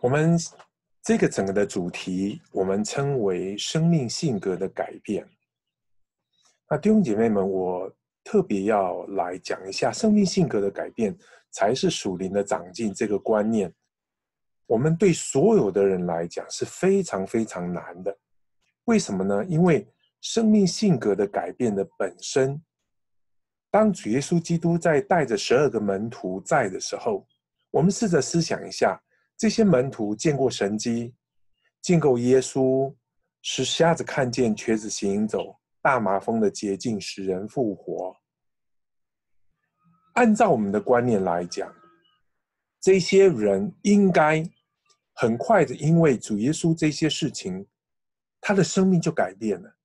我们这个整个的主题，我们称为生命性格的改变。那弟兄姐妹们，我特别要来讲一下，生命性格的改变才是属灵的长进这个观念。我们对所有的人来讲是非常非常难的。为什么呢？因为生命性格的改变的本身，当主耶稣基督在带着十二个门徒在的时候，我们试着思想一下，这些门徒见过神迹，见过耶稣使瞎子看见、瘸子行走、大麻风的洁净、使人复活。按照我们的观念来讲，这些人应该。很快的，因为主耶稣这些事情，他的生命就改变了。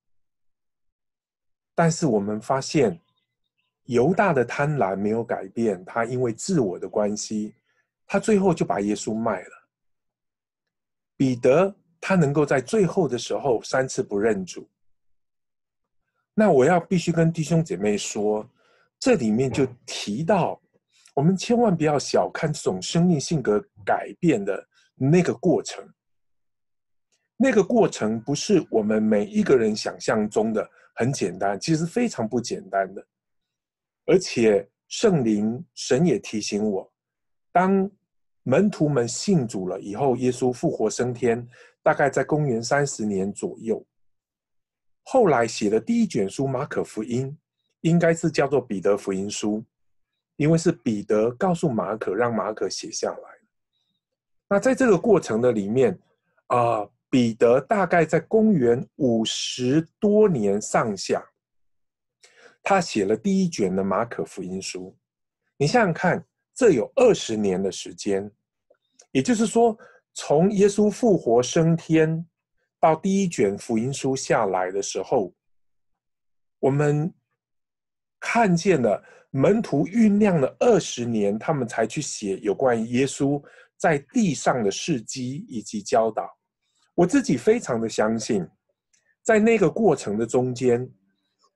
但是我们发现，犹大的贪婪没有改变，他因为自我的关系，他最后就把耶稣卖了。彼得他能够在最后的时候三次不认主，那我要必须跟弟兄姐妹说，这里面就提到，我们千万不要小看这种生命性格改变的。那个过程，那个过程不是我们每一个人想象中的很简单，其实非常不简单的。而且圣灵神也提醒我，当门徒们信主了以后，耶稣复活升天，大概在公元三十年左右。后来写的第一卷书《马可福音》，应该是叫做《彼得福音书》，因为是彼得告诉马可，让马可写下来。那在这个过程的里面，啊，彼得大概在公元五十多年上下，他写了第一卷的马可福音书。你想想看，这有二十年的时间，也就是说，从耶稣复活升天到第一卷福音书下来的时候，我们看见了门徒酝酿了二十年，他们才去写有关于耶稣。在地上的事迹以及教导，我自己非常的相信，在那个过程的中间，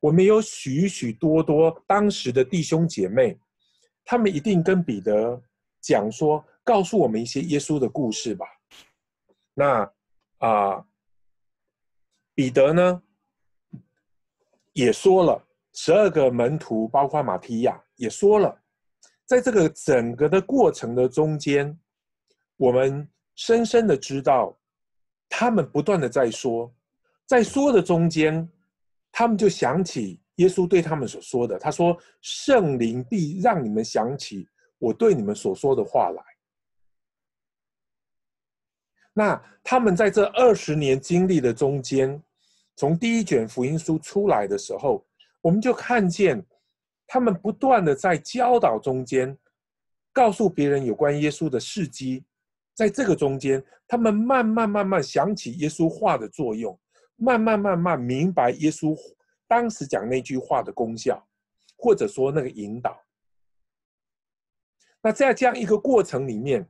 我们有许许多多当时的弟兄姐妹，他们一定跟彼得讲说，告诉我们一些耶稣的故事吧。那啊，彼得呢，也说了，十二个门徒，包括马提亚，也说了，在这个整个的过程的中间。我们深深的知道，他们不断的在说，在说的中间，他们就想起耶稣对他们所说的。他说：“圣灵必让你们想起我对你们所说的话来。”那他们在这二十年经历的中间，从第一卷福音书出来的时候，我们就看见他们不断的在教导中间，告诉别人有关耶稣的事迹。在这个中间，他们慢慢慢慢想起耶稣话的作用，慢慢慢慢明白耶稣当时讲那句话的功效，或者说那个引导。那在这样一个过程里面，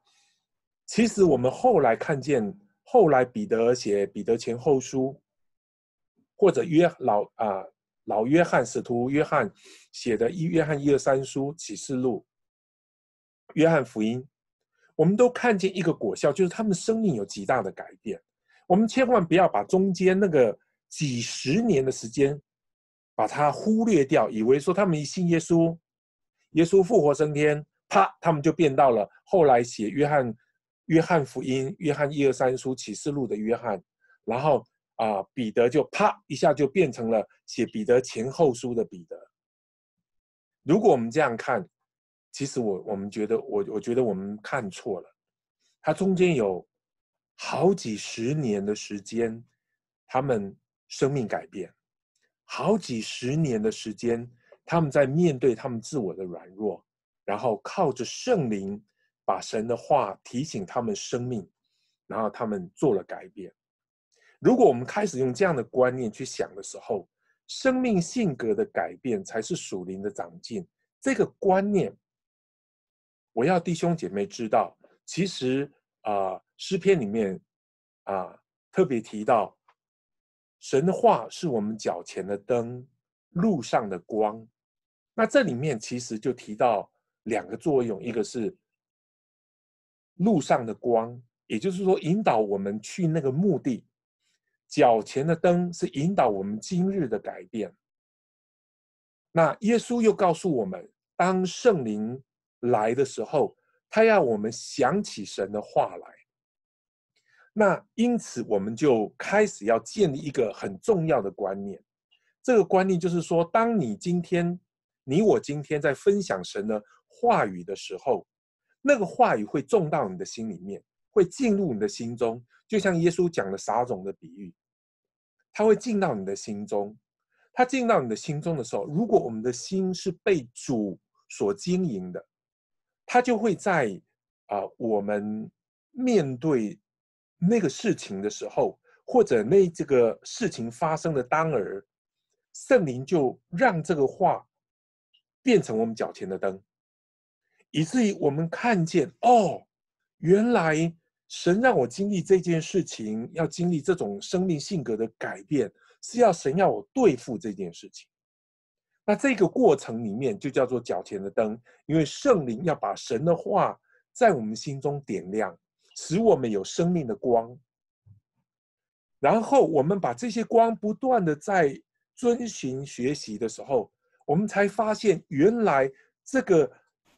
其实我们后来看见，后来彼得写彼得前后书，或者约老啊老约翰使徒约翰写的一约翰一二三书启示录，约翰福音。我们都看见一个果效，就是他们生命有极大的改变。我们千万不要把中间那个几十年的时间把它忽略掉，以为说他们一信耶稣，耶稣复活升天，啪，他们就变到了后来写约翰约翰福音、约翰一二三书、启示录的约翰，然后啊，彼得就啪一下就变成了写彼得前后书的彼得。如果我们这样看。其实我我们觉得我我觉得我们看错了，它中间有好几十年的时间，他们生命改变，好几十年的时间，他们在面对他们自我的软弱，然后靠着圣灵把神的话提醒他们生命，然后他们做了改变。如果我们开始用这样的观念去想的时候，生命性格的改变才是属灵的长进。这个观念。我要弟兄姐妹知道，其实啊，诗篇里面啊特别提到，神的话是我们脚前的灯，路上的光。那这里面其实就提到两个作用，一个是路上的光，也就是说，引导我们去那个目的。脚前的灯是引导我们今日的改变。那耶稣又告诉我们，当圣灵来的时候，他要我们想起神的话来。那因此，我们就开始要建立一个很重要的观念。这个观念就是说，当你今天，你我今天在分享神的话语的时候，那个话语会种到你的心里面，会进入你的心中。就像耶稣讲的撒种的比喻，它会进到你的心中。它进到你的心中的时候，如果我们的心是被主所经营的，它就会在啊，我们面对那个事情的时候，或者那这个事情发生的当儿，圣灵就让这个话变成我们脚前的灯，以至于我们看见哦，原来。神让我经历这件事情，要经历这种生命性格的改变，是要神要我对付这件事情。那这个过程里面就叫做脚前的灯，因为圣灵要把神的话在我们心中点亮，使我们有生命的光。然后我们把这些光不断的在遵循学习的时候，我们才发现原来这个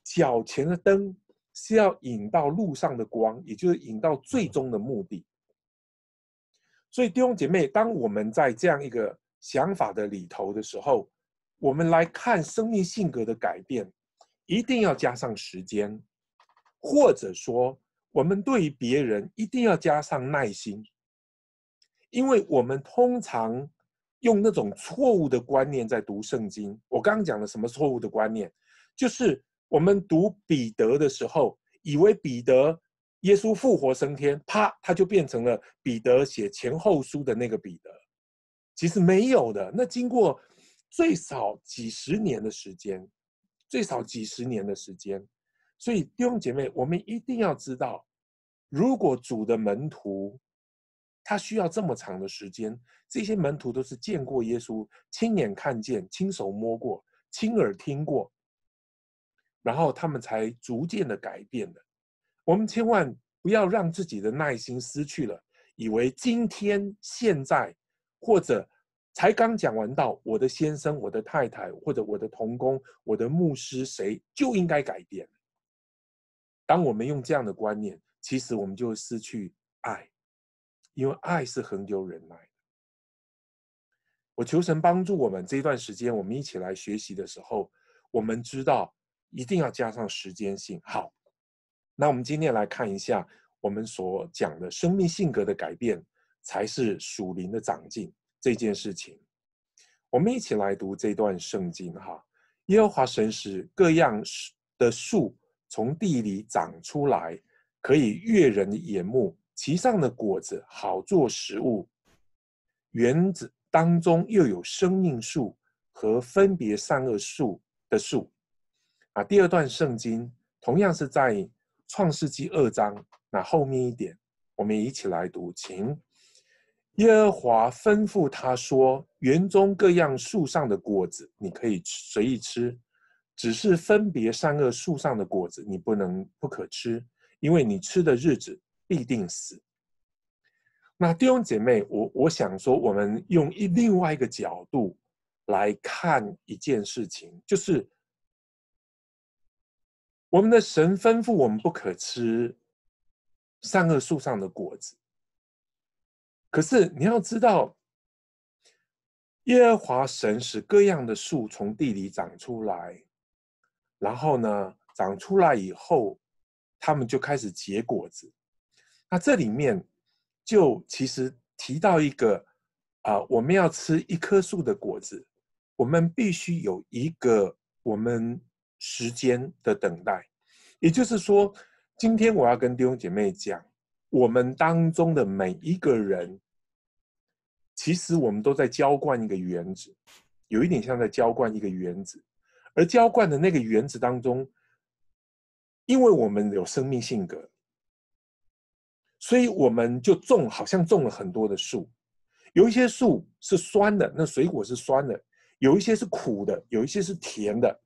脚前的灯。是要引到路上的光，也就是引到最终的目的。所以弟兄姐妹，当我们在这样一个想法的里头的时候，我们来看生命性格的改变，一定要加上时间，或者说，我们对于别人一定要加上耐心，因为我们通常用那种错误的观念在读圣经。我刚刚讲了什么错误的观念，就是。我们读彼得的时候，以为彼得耶稣复活升天，啪，他就变成了彼得写前后书的那个彼得。其实没有的，那经过最少几十年的时间，最少几十年的时间。所以弟兄姐妹，我们一定要知道，如果主的门徒他需要这么长的时间，这些门徒都是见过耶稣，亲眼看见，亲手摸过，亲耳听过。然后他们才逐渐的改变的。我们千万不要让自己的耐心失去了，以为今天、现在或者才刚讲完到我的先生、我的太太或者我的童工、我的牧师谁就应该改变。当我们用这样的观念，其实我们就会失去爱，因为爱是恒久忍耐的。我求神帮助我们这段时间，我们一起来学习的时候，我们知道。一定要加上时间性。好，那我们今天来看一下我们所讲的生命性格的改变，才是属灵的长进这件事情。我们一起来读这段圣经哈。耶和华神使各样的树从地里长出来，可以悦人的眼目，其上的果子好做食物。园子当中又有生命树和分别善恶树的树。啊，第二段圣经同样是在创世纪二章那后面一点，我们一起来读。请耶和华吩咐他说：“园中各样树上的果子你可以随意吃，只是分别善恶树上的果子你不能不可吃，因为你吃的日子必定死。”那弟兄姐妹，我我想说，我们用一另外一个角度来看一件事情，就是。我们的神吩咐我们不可吃善恶树上的果子，可是你要知道，耶和华神使各样的树从地里长出来，然后呢，长出来以后，他们就开始结果子。那这里面就其实提到一个啊，我们要吃一棵树的果子，我们必须有一个我们。时间的等待，也就是说，今天我要跟弟兄姐妹讲，我们当中的每一个人，其实我们都在浇灌一个园子，有一点像在浇灌一个园子，而浇灌的那个原子当中，因为我们有生命性格，所以我们就种，好像种了很多的树，有一些树是酸的，那水果是酸的；有一些是苦的，有一些是甜的。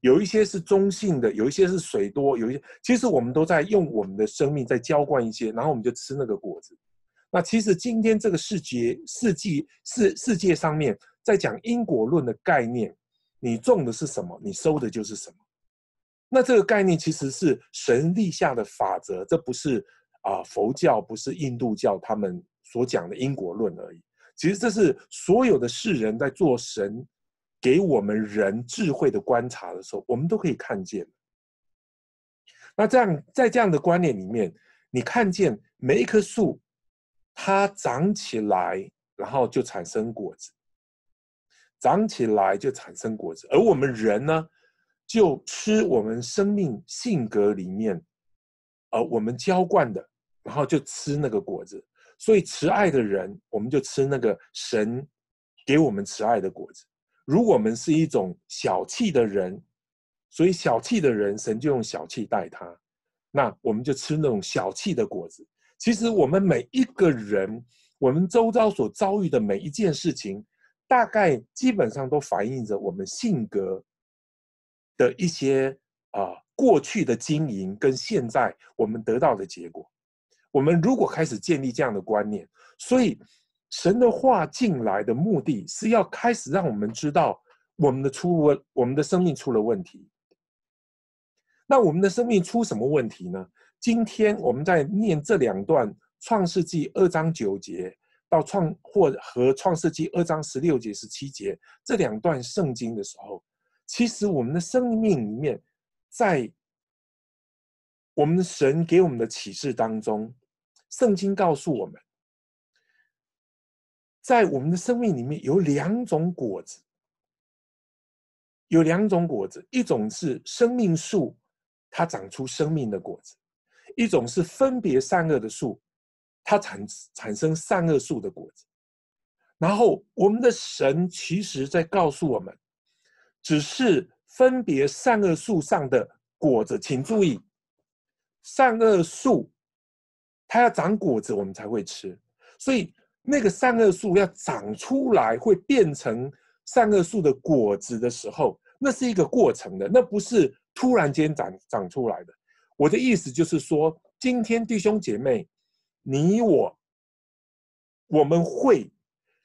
有一些是中性的，有一些是水多，有一些其实我们都在用我们的生命在浇灌一些，然后我们就吃那个果子。那其实今天这个世界、世纪、世世界上面在讲因果论的概念，你种的是什么，你收的就是什么。那这个概念其实是神立下的法则，这不是啊佛教，不是印度教他们所讲的因果论而已。其实这是所有的世人在做神。给我们人智慧的观察的时候，我们都可以看见。那这样在这样的观念里面，你看见每一棵树，它长起来，然后就产生果子，长起来就产生果子。而我们人呢，就吃我们生命性格里面，呃，我们浇灌的，然后就吃那个果子。所以慈爱的人，我们就吃那个神给我们慈爱的果子。如果我们是一种小气的人，所以小气的人，神就用小气待他，那我们就吃那种小气的果子。其实我们每一个人，我们周遭所遭遇的每一件事情，大概基本上都反映着我们性格的一些啊过去的经营跟现在我们得到的结果。我们如果开始建立这样的观念，所以。神的话进来的目的是要开始让我们知道我们的出问，我们的生命出了问题。那我们的生命出什么问题呢？今天我们在念这两段《创世纪》二章九节到创或和《创世纪》二章十六节十七节这两段圣经的时候，其实我们的生命里面，在我们的神给我们的启示当中，圣经告诉我们。在我们的生命里面有两种果子，有两种果子，一种是生命树，它长出生命的果子；一种是分别善恶的树，它产产生善恶树的果子。然后我们的神其实在告诉我们，只是分别善恶树上的果子，请注意，善恶树它要长果子，我们才会吃，所以。那个善恶树要长出来，会变成善恶树的果子的时候，那是一个过程的，那不是突然间长长出来的。我的意思就是说，今天弟兄姐妹，你我，我们会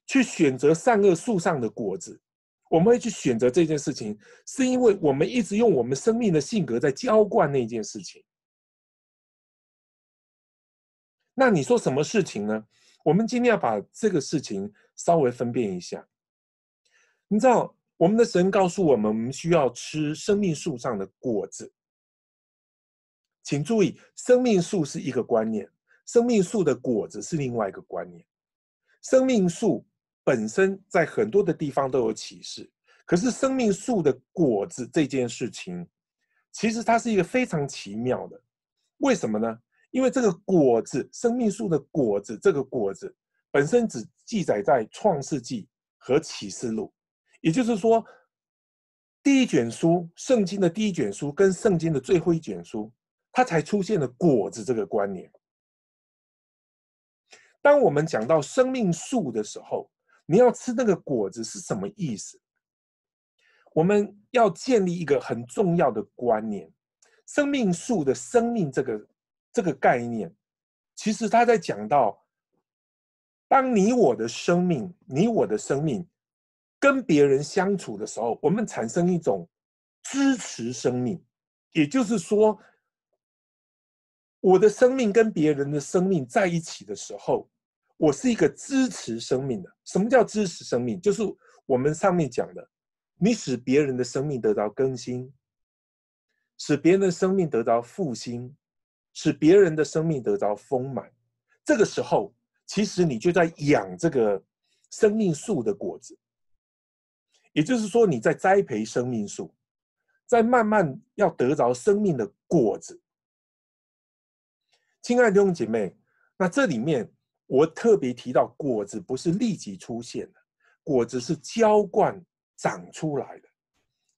去选择善恶树上的果子，我们会去选择这件事情，是因为我们一直用我们生命的性格在浇灌那件事情。那你说什么事情呢？我们今天要把这个事情稍微分辨一下。你知道，我们的神告诉我们，我们需要吃生命树上的果子。请注意，生命树是一个观念，生命树的果子是另外一个观念。生命树本身在很多的地方都有启示，可是生命树的果子这件事情，其实它是一个非常奇妙的。为什么呢？因为这个果子，生命树的果子，这个果子本身只记载在创世纪和启示录，也就是说，第一卷书，圣经的第一卷书跟圣经的最后一卷书，它才出现了果子这个观念。当我们讲到生命树的时候，你要吃那个果子是什么意思？我们要建立一个很重要的观念：生命树的生命这个。这个概念，其实他在讲到，当你我的生命，你我的生命跟别人相处的时候，我们产生一种支持生命，也就是说，我的生命跟别人的生命在一起的时候，我是一个支持生命的。什么叫支持生命？就是我们上面讲的，你使别人的生命得到更新，使别人的生命得到复兴。使别人的生命得到丰满，这个时候，其实你就在养这个生命树的果子。也就是说，你在栽培生命树，在慢慢要得着生命的果子。亲爱的弟兄姐妹，那这里面我特别提到，果子不是立即出现的，果子是浇灌长出来的。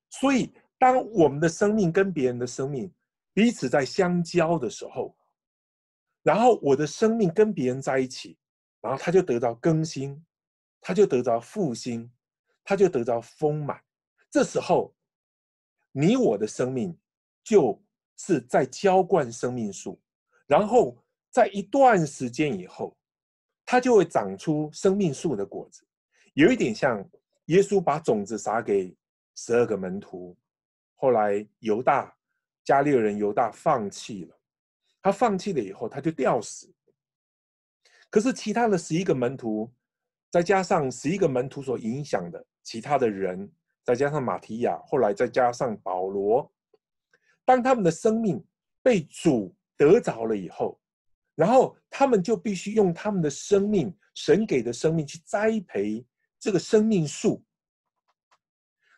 所以，当我们的生命跟别人的生命，彼此在相交的时候，然后我的生命跟别人在一起，然后他就得到更新，他就得到复兴，他就得到丰满。这时候，你我的生命就是在浇灌生命树，然后在一段时间以后，它就会长出生命树的果子，有一点像耶稣把种子撒给十二个门徒，后来犹大加利人犹大放弃了，他放弃了以后，他就吊死。可是其他的十一个门徒，再加上十一个门徒所影响的其他的人。再加上马提亚，后来再加上保罗，当他们的生命被主得着了以后，然后他们就必须用他们的生命，神给的生命去栽培这个生命树。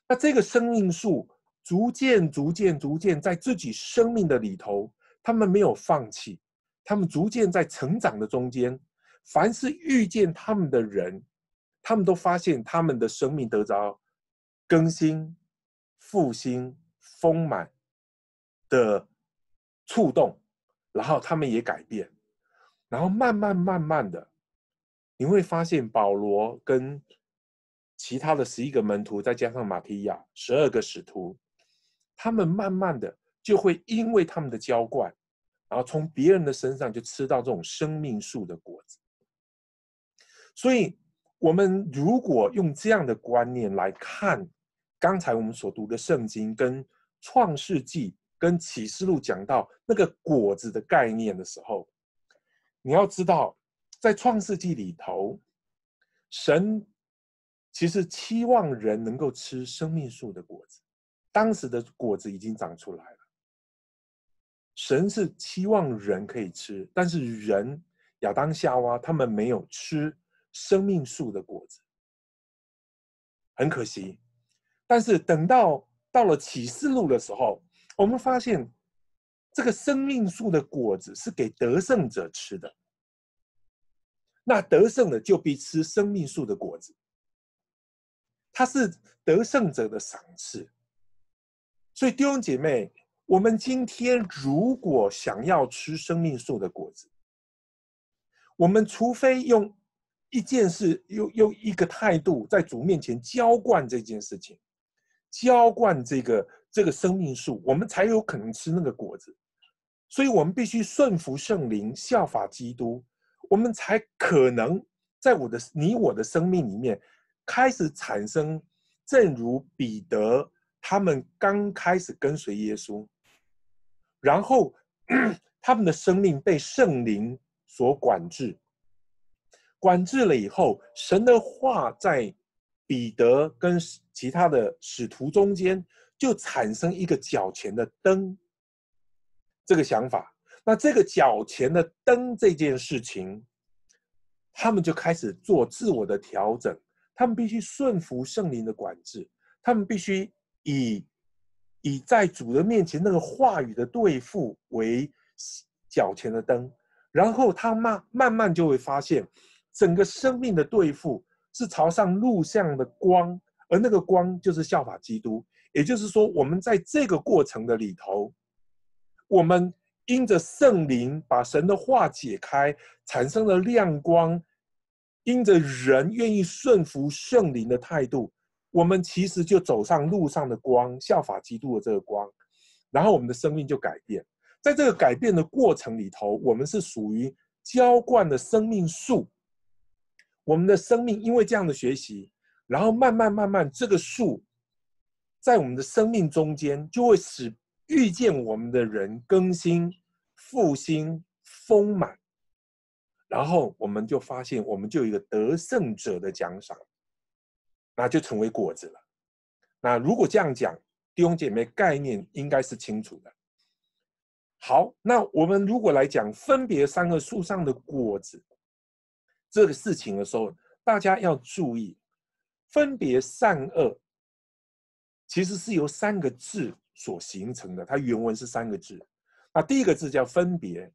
那这个生命树逐渐、逐渐、逐渐在自己生命的里头，他们没有放弃，他们逐渐在成长的中间，凡是遇见他们的人，他们都发现他们的生命得着。更新、复兴、丰满的触动，然后他们也改变，然后慢慢慢慢的，你会发现保罗跟其他的十一个门徒，再加上马提亚十二个使徒，他们慢慢的就会因为他们的浇灌，然后从别人的身上就吃到这种生命树的果子。所以，我们如果用这样的观念来看。刚才我们所读的圣经跟创世纪、跟启示录讲到那个果子的概念的时候，你要知道，在创世纪里头，神其实期望人能够吃生命树的果子，当时的果子已经长出来了。神是期望人可以吃，但是人亚当夏娃他们没有吃生命树的果子，很可惜。但是等到到了启示录的时候，我们发现这个生命树的果子是给得胜者吃的。那得胜的就必吃生命树的果子，它是得胜者的赏赐。所以弟兄姐妹，我们今天如果想要吃生命树的果子，我们除非用一件事，用用一个态度，在主面前浇灌这件事情。浇灌这个这个生命树，我们才有可能吃那个果子。所以，我们必须顺服圣灵，效法基督，我们才可能在我的你我的生命里面开始产生，正如彼得他们刚开始跟随耶稣，然后 他们的生命被圣灵所管制，管制了以后，神的话在。彼得跟其他的使徒中间就产生一个脚前的灯，这个想法。那这个脚前的灯这件事情，他们就开始做自我的调整。他们必须顺服圣灵的管制，他们必须以以在主的面前那个话语的对付为脚前的灯，然后他慢慢慢就会发现整个生命的对付。是朝上录像的光，而那个光就是效法基督。也就是说，我们在这个过程的里头，我们因着圣灵把神的话解开，产生了亮光；因着人愿意顺服圣灵的态度，我们其实就走上路上的光，效法基督的这个光，然后我们的生命就改变。在这个改变的过程里头，我们是属于浇灌的生命树。我们的生命因为这样的学习，然后慢慢慢慢，这个树在我们的生命中间，就会使遇见我们的人更新、复兴、丰满，然后我们就发现，我们就有一个得胜者的奖赏，那就成为果子了。那如果这样讲，弟兄姐妹概念应该是清楚的。好，那我们如果来讲分别三个树上的果子。这个事情的时候，大家要注意，分别善恶，其实是由三个字所形成的。它原文是三个字，那第一个字叫分别，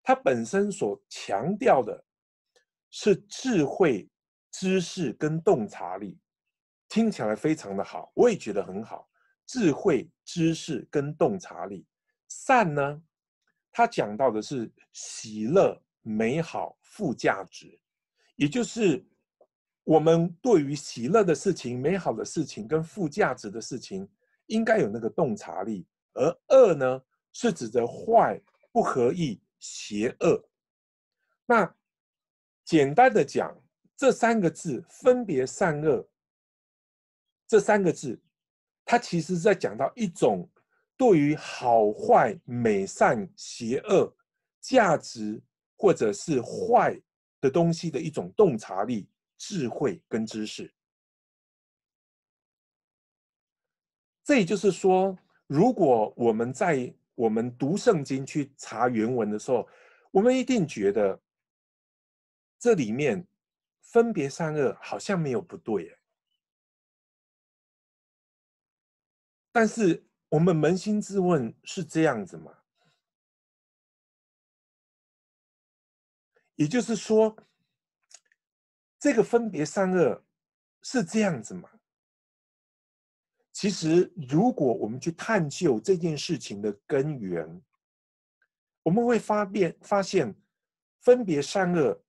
它本身所强调的是智慧、知识跟洞察力，听起来非常的好，我也觉得很好。智慧、知识跟洞察力，善呢，它讲到的是喜乐、美好、附价值。也就是我们对于喜乐的事情、美好的事情跟附价值的事情，应该有那个洞察力，而恶呢，是指的坏、不合意、邪恶。那简单的讲，这三个字分别善恶，这三个字，它其实是在讲到一种对于好坏、美善、邪恶、价值或者是坏的东西的一种洞察力、智慧跟知识。这也就是说，如果我们在我们读圣经去查原文的时候，我们一定觉得这里面分别善恶好像没有不对，但是我们扪心自问，是这样子吗？也就是说，这个分别善恶是这样子吗？其实，如果我们去探究这件事情的根源，我们会发变，发现分别善恶，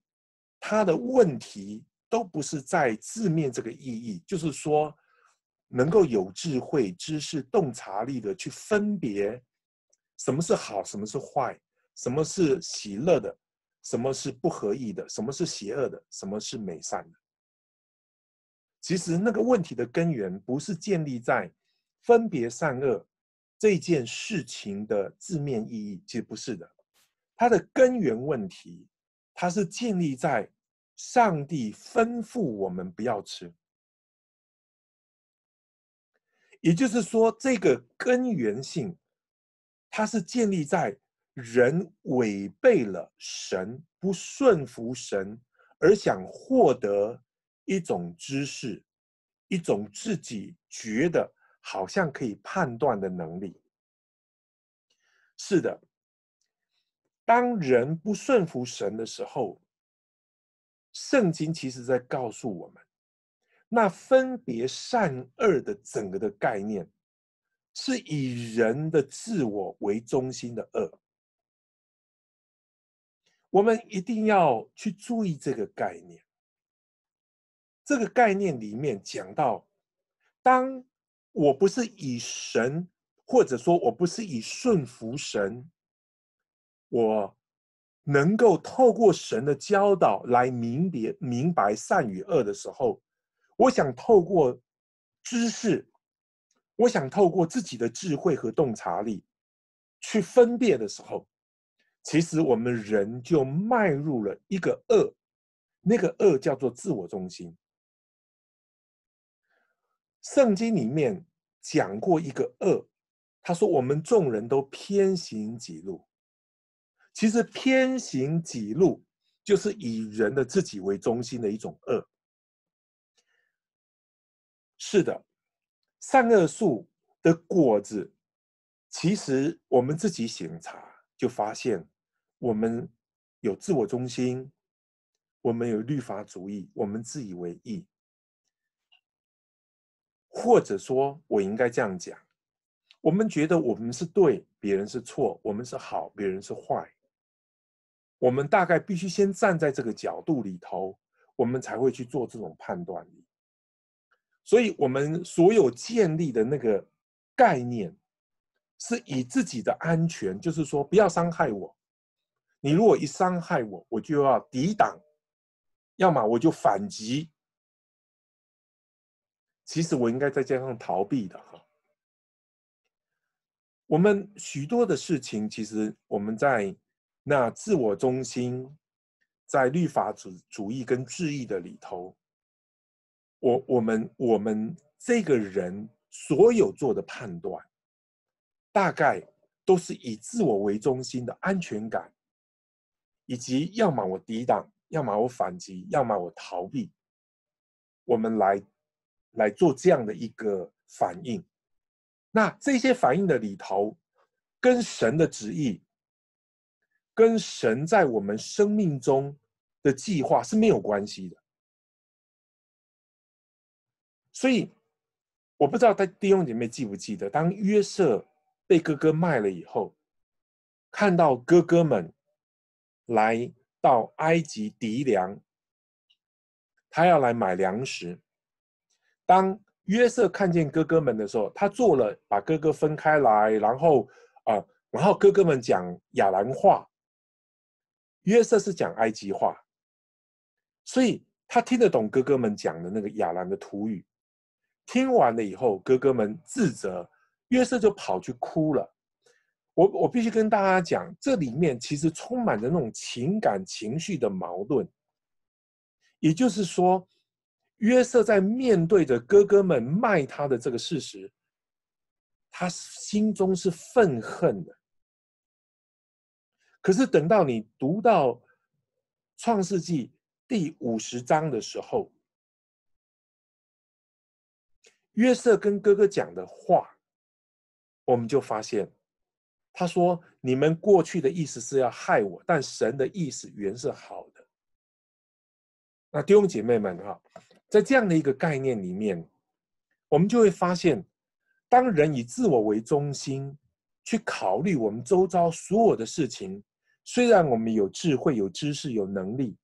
它的问题都不是在字面这个意义，就是说，能够有智慧、知识、洞察力的去分别什么是好，什么是坏，什么是喜乐的，什么是不合意的，什么是邪恶的，什么是美善的。其实那个问题的根源不是建立在分别善恶这件事情的字面意义，其实不是的。它的根源问题，它是建立在上帝吩咐我们不要吃。也就是说，这个根源性，它是建立在人违背了神，不顺服神，而想获得。一种知识，一种自己觉得好像可以判断的能力。是的，当人不顺服神的时候，圣经其实在告诉我们，那分别善恶的整个的概念，是以人的自我为中心的恶。我们一定要去注意这个概念。这个概念里面讲到，当我不是以神，或者说我不是以顺服神，我能够透过神的教导来明别明白善与恶的时候，我想透过知识，我想透过自己的智慧和洞察力去分辨的时候，其实我们人就迈入了一个恶，那个恶叫做自我中心。圣经里面讲过一个恶，他说我们众人都偏行己路。其实偏行己路就是以人的自己为中心的一种恶。是的，善恶树的果子，其实我们自己醒察就发现，我们有自我中心，我们有律法主义，我们自以为意。或者说，我应该这样讲：我们觉得我们是对，别人是错；我们是好，别人是坏。我们大概必须先站在这个角度里头，我们才会去做这种判断力。所以，我们所有建立的那个概念，是以自己的安全，就是说，不要伤害我。你如果一伤害我，我就要抵挡，要么我就反击。其实我应该再加上逃避的哈。我们许多的事情，其实我们在那自我中心，在律法主主义跟质疑的里头，我我们我们这个人所有做的判断，大概都是以自我为中心的安全感，以及要么我抵挡，要么我反击，要么我逃避，我们来。来做这样的一个反应，那这些反应的里头，跟神的旨意，跟神在我们生命中的计划是没有关系的。所以，我不知道在弟兄姐妹记不记得，当约瑟被哥哥卖了以后，看到哥哥们来到埃及籴粮，他要来买粮食。当约瑟看见哥哥们的时候，他做了把哥哥分开来，然后啊，然后哥哥们讲亚兰话，约瑟是讲埃及话，所以他听得懂哥哥们讲的那个亚兰的土语。听完了以后，哥哥们自责，约瑟就跑去哭了。我我必须跟大家讲，这里面其实充满着那种情感情绪的矛盾。也就是说，约瑟在面对着哥哥们卖他的这个事实，他心中是愤恨的。可是等到你读到创世纪第五十章的时候，约瑟跟哥哥讲的话，我们就发现。他说：“你们过去的意思是要害我，但神的意思原是好的。”那弟兄姐妹们哈，在这样的一个概念里面，我们就会发现，当人以自我为中心去考虑我们周遭所有的事情，虽然我们有智慧、有知识、有能力，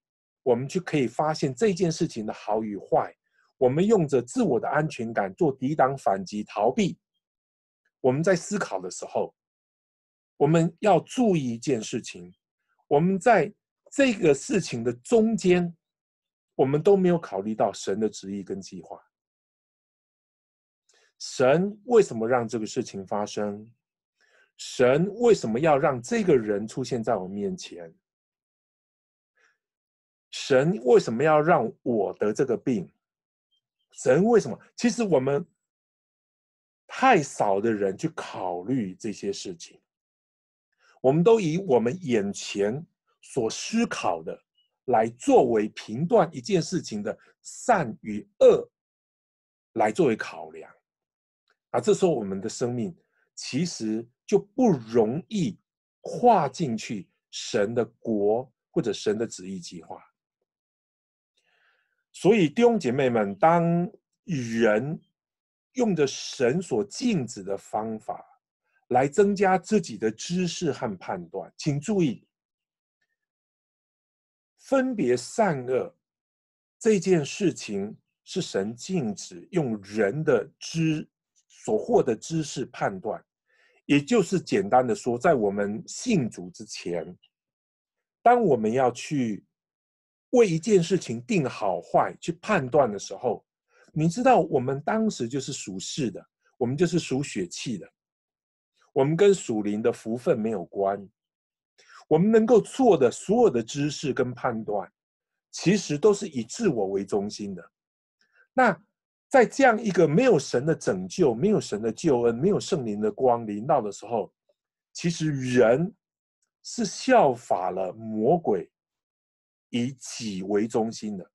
我们就可以发现这件事情的好与坏。我们用着自我的安全感做抵挡、反击、逃避。我们在思考的时候。我们要注意一件事情，我们在这个事情的中间，我们都没有考虑到神的旨意跟计划。神为什么让这个事情发生？神为什么要让这个人出现在我面前？神为什么要让我得这个病？神为什么？其实我们太少的人去考虑这些事情。我们都以我们眼前所思考的来作为评断一件事情的善与恶，来作为考量，啊，这时候我们的生命其实就不容易跨进去神的国或者神的旨意计划。所以弟兄姐妹们，当人用着神所禁止的方法。来增加自己的知识和判断，请注意，分别善恶这件事情是神禁止用人的知所获的知识判断，也就是简单的说，在我们信主之前，当我们要去为一件事情定好坏去判断的时候，你知道，我们当时就是属世的，我们就是属血气的。我们跟属灵的福分没有关，我们能够做的所有的知识跟判断，其实都是以自我为中心的。那在这样一个没有神的拯救、没有神的救恩、没有圣灵的光临到的时候，其实人是效法了魔鬼，以己为中心的。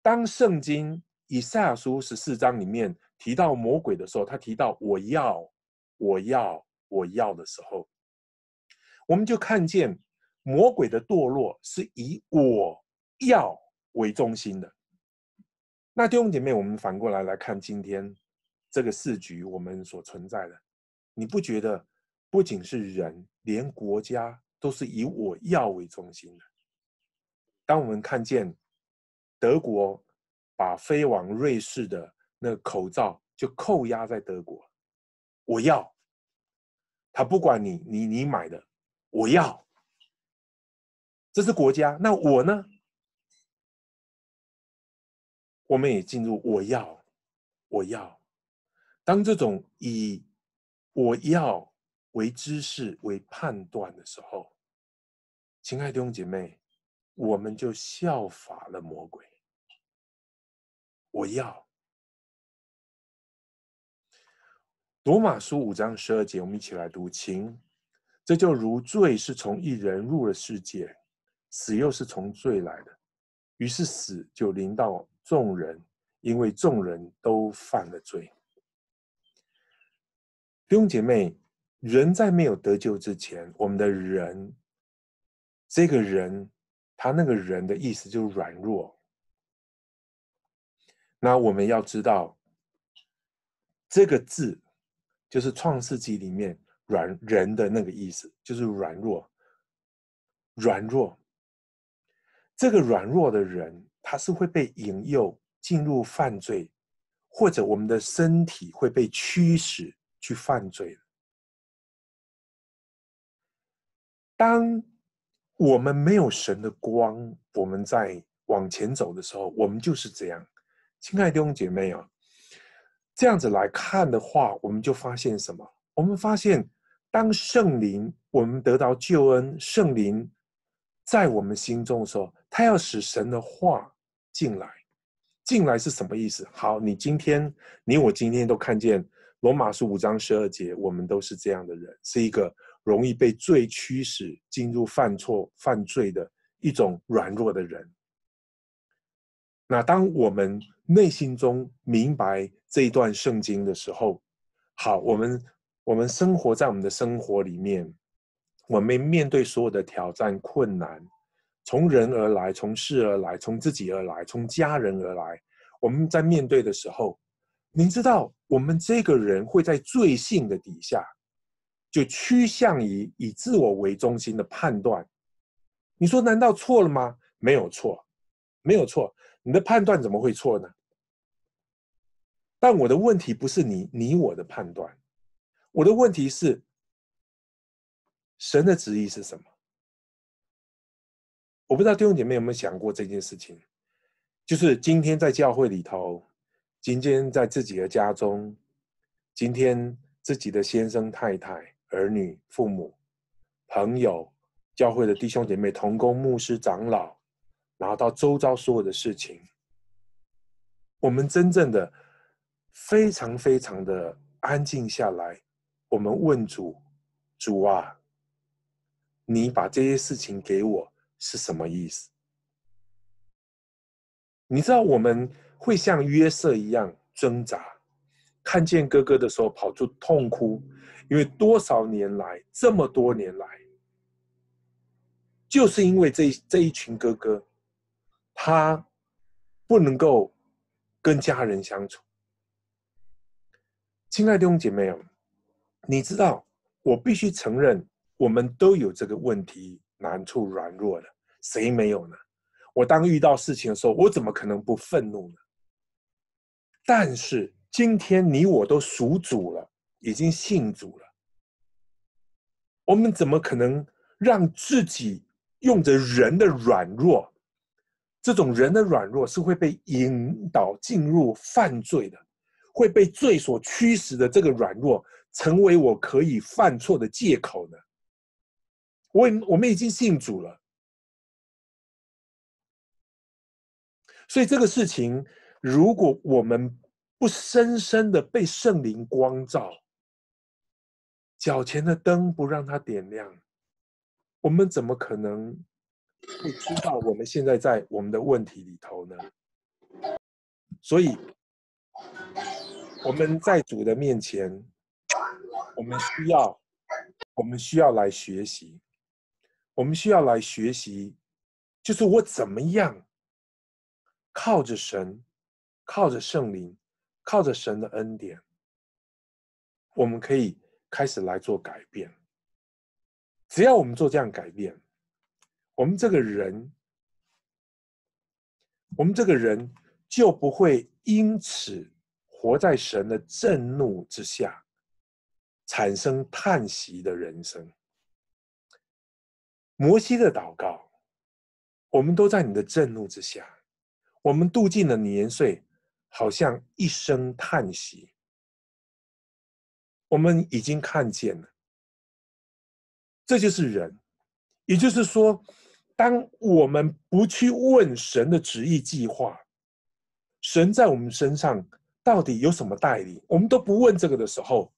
当圣经以赛亚书十四章里面提到魔鬼的时候，他提到我要。我要我要的时候，我们就看见魔鬼的堕落是以我要为中心的。那弟兄姐妹，我们反过来来看今天这个市局，我们所存在的，你不觉得不仅是人，连国家都是以我要为中心的？当我们看见德国把飞往瑞士的那个口罩就扣押在德国，我要。他不管你，你你买的，我要。这是国家，那我呢？我们也进入我要，我要。当这种以我要为知识为判断的时候，亲爱的弟兄姐妹，我们就效法了魔鬼。我要。罗马书五章十二节，我们一起来读。情，这就如罪是从一人入了世界，死又是从罪来的，于是死就临到众人，因为众人都犯了罪。弟兄姐妹，人在没有得救之前，我们的人，这个人，他那个人的意思就是软弱。那我们要知道这个字。就是创世纪里面软人的那个意思，就是软弱。软弱，这个软弱的人，他是会被引诱进入犯罪，或者我们的身体会被驱使去犯罪当我们没有神的光，我们在往前走的时候，我们就是这样。亲爱的弟兄姐妹啊，这样子来看的话，我们就发现什么？我们发现，当圣灵我们得到救恩，圣灵在我们心中的时候，他要使神的话进来。进来是什么意思？好，你今天，你我今天都看见罗马书五章十二节，我们都是这样的人，是一个容易被罪驱使进入犯错、犯罪的一种软弱的人。那当我们内心中明白这一段圣经的时候，好，我们我们生活在我们的生活里面，我们面对所有的挑战、困难。从人而来，从事而来，从自己而来，从家人而来。我们在面对的时候，您知道，我们这个人会在罪性的底下，就趋向于以自我为中心的判断。你说，难道错了吗？没有错，没有错。你的判断怎么会错呢？但我的问题不是你你我的判断，我的问题是，神的旨意是什么？我不知道弟兄姐妹有没有想过这件事情，就是今天在教会里头，今天在自己的家中，今天自己的先生、太太、儿女、父母、朋友、教会的弟兄姐妹、同工、牧师、长老，然后到周遭所有的事情，我们真正的非常非常的安静下来，我们问主：主啊，你把这些事情给我。是什么意思？你知道我们会像约瑟一样挣扎，看见哥哥的时候跑出痛哭，因为多少年来，这么多年来，就是因为这这一群哥哥，他不能够跟家人相处。亲爱的弟兄姐妹们，你知道，我必须承认，我们都有这个问题。难处软弱的，谁没有呢？我当遇到事情的时候，我怎么可能不愤怒呢？但是今天你我都属主了，已经信主了，我们怎么可能让自己用着人的软弱？这种人的软弱是会被引导进入犯罪的，会被罪所驱使的。这个软弱成为我可以犯错的借口呢？我我们已经信主了，所以这个事情，如果我们不深深的被圣灵光照，脚前的灯不让它点亮，我们怎么可能会知道我们现在在我们的问题里头呢？所以我们在主的面前，我们需要，我们需要来学习。我们需要来学习，就是我怎么样靠着神，靠着圣灵，靠着神的恩典，我们可以开始来做改变。只要我们做这样改变，我们这个人，我们这个人就不会因此活在神的震怒之下，产生叹息的人生。摩西的祷告，我们都在你的震怒之下，我们度尽了年岁，好像一声叹息。我们已经看见了，这就是人。也就是说，当我们不去问神的旨意计划，神在我们身上到底有什么代理，我们都不问这个的时候，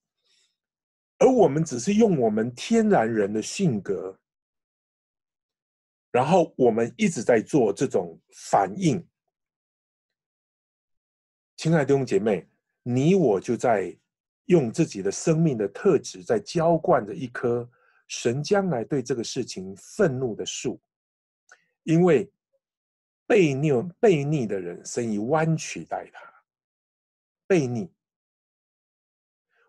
而我们只是用我们天然人的性格。然后我们一直在做这种反应，亲爱的弟兄姐妹，你我就在用自己的生命的特质，在浇灌着一棵神将来对这个事情愤怒的树，因为悖逆悖逆的人生以弯曲待他，悖逆，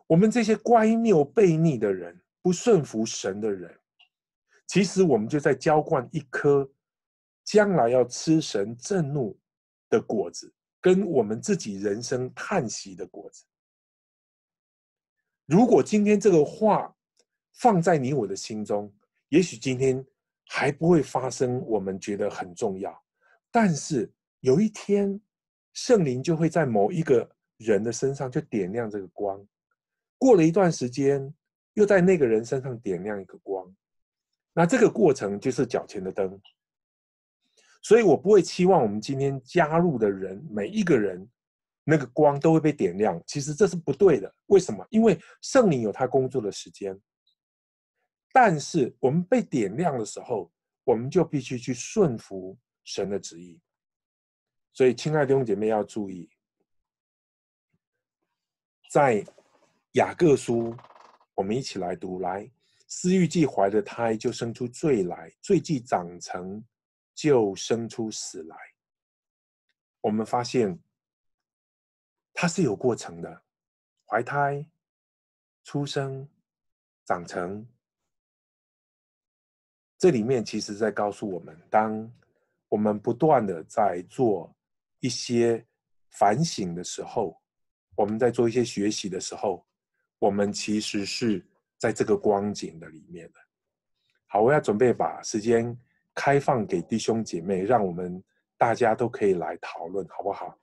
我们这些乖谬悖逆的人，不顺服神的人。其实我们就在浇灌一颗将来要吃神震怒的果子，跟我们自己人生叹息的果子。如果今天这个话放在你我的心中，也许今天还不会发生，我们觉得很重要。但是有一天，圣灵就会在某一个人的身上就点亮这个光。过了一段时间，又在那个人身上点亮一个光。那这个过程就是脚前的灯。所以我不会期望我们今天加入的人每一个人，那个光都会被点亮。其实这是不对的。为什么？因为圣灵有他工作的时间。但是我们被点亮的时候，我们就必须去顺服神的旨意。所以，亲爱的弟兄姐妹要注意，在雅各书，我们一起来读：来，私欲既怀的胎，就生出罪来；罪既长成，就生出死来。我们发现，它是有过程的，怀胎、出生、长成。这里面其实在告诉我们，当我们不断的在做一些反省的时候，我们在做一些学习的时候，我们其实是在这个光景的里面的。好，我要准备把时间开放给弟兄姐妹，让我们大家都可以来讨论，好不好？